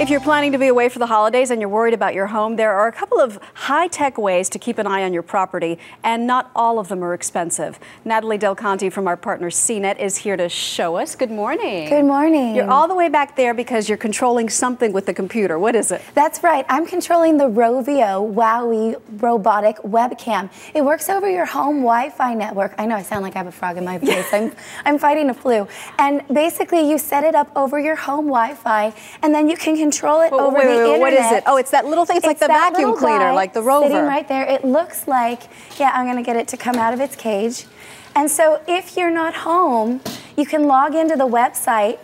If you're planning to be away for the holidays and you're worried about your home, there are a couple of high-tech ways to keep an eye on your property, and not all of them are expensive. Natali Del Conte from our partner CNET is here to show us. Good morning. Good morning. You're all the way back there because you're controlling something with the computer. What is it? That's right. I'm controlling the Rovio WowWee robotic webcam. It works over your home Wi-Fi network. I know I sound like I have a frog in my face. I'm, I'm fighting a flu. And basically you set it up over your home Wi-Fi and then you can control it Wait, over wait, the wait, internet. What is it? Oh, it's that little thing. It's, like the vacuum cleaner, like the rover. Sitting right there. It looks like, yeah, I'm going to get it to come out of its cage. And so if you're not home, you can log into the website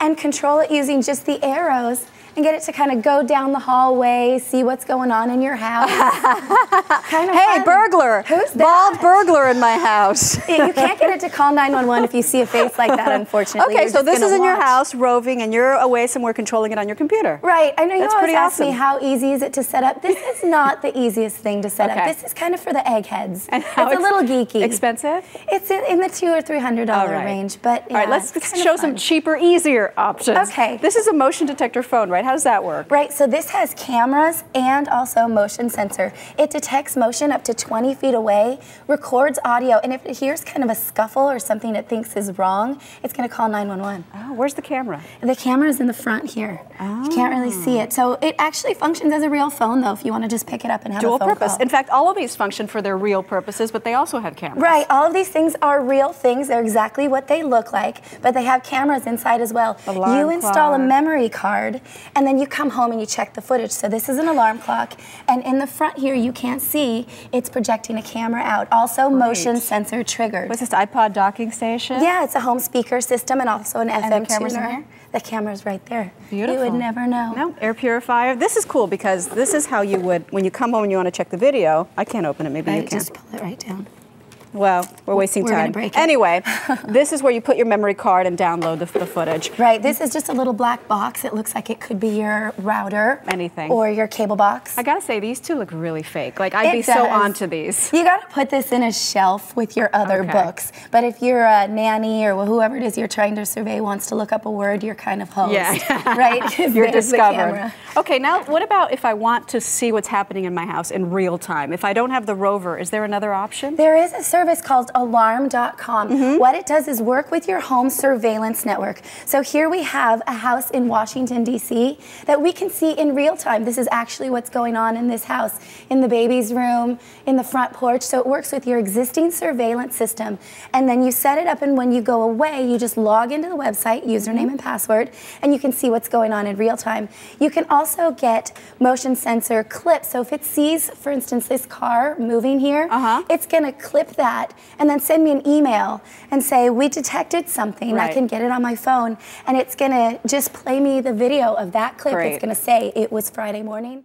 and control it using just the arrows and get it to kind of go down the hallway, see what's going on in your house. kind of Hey, fun. burglar! Who's that? Bald burglar in my house. You can't get it to call 911 if you see a face like that, unfortunately. Okay, You're so this is in your house, roving, and you're away somewhere controlling it on your computer. Right. I know you That's always pretty ask me how easy is it to set up. This is not the easiest thing to set Okay. up. This is kind of for the eggheads. And It's how a little geeky. Expensive? It's in, in the two or three hundred dollar right. range, but yeah, All right, let's show some cheaper, easier options. Okay. This is a motion detector phone, right? How does that work? Right, so this has cameras and also motion sensor. It detects motion up to 20 feet away, records audio, and if it hears kind of a scuffle or something it thinks is wrong, it's going to call 911. Oh, ah, where's the camera? The camera is in the front here. You can't really see it. So it actually functions as a real phone, though, if you want to just pick it up and have Dual a phone purpose. call. In fact, all of these function for their real purposes, but they also have cameras. Right, all of these things are real things. They're exactly what they look like, but they have cameras inside as well. Alarm you install a memory card, and then you come home and you check the footage. So this is an alarm clock, and in the front here, you can't see, it's projecting a camera out. Also, motion sensor triggered. What's this iPod docking station? Yeah, it's a home speaker system and also an the FM camera's in tuner. here? The camera's right there. Beautiful. You would never know. No, air purifier. This is cool because this is how you would, when you come home and you want to check the video. I can't open it, maybe you can. just pull it right down. Well, we're wasting We're time. break it. Anyway, this is where you put your memory card and download the, the footage. Right, this is just a little black box. It looks like it could be your router. Anything. Or your cable box. I gotta say, these two look really fake. Like, I'd It be so does. onto these. You got to put this in a shelf with your other Okay. books. But if you're a nanny or whoever it is you're trying to survey wants to look up a word, you're kind of hosed. Yeah. right? 'Cause You're discovered. Okay, now what about if I want to see what's happening in my house in real time? If I don't have the rover, is there another option? There is a service called alarm.com. Mm-hmm. What it does is work with your home surveillance network. So here we have a house in Washington, D.C. that we can see in real time. This is actually what's going on in this house, in the baby's room, in the front porch. So it works with your existing surveillance system. And then you set it up, and when you go away, you just log into the website, username and password, and you can see what's going on in real time. You can also get motion sensor clips. So if it sees, for instance, this car moving here, Uh-huh. it's going to clip that and then send me an email and say, We detected something. I can get it on my phone. And it's going to just play me the video of that clip. Great. It's going to say it was Friday morning.